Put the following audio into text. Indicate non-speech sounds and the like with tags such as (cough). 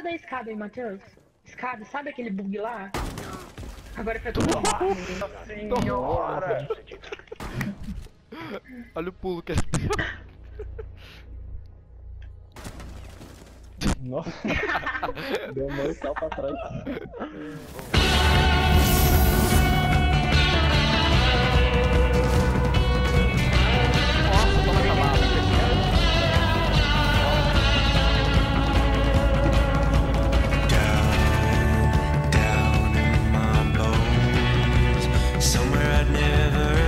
lado da escada aí, Matheus. Escada, sabe aquele bug lá? Agora foi tudo Senhora! (laughs) Olha o pulo que é. Nossa. (laughs) Deu um mortal pra trás. (laughs) never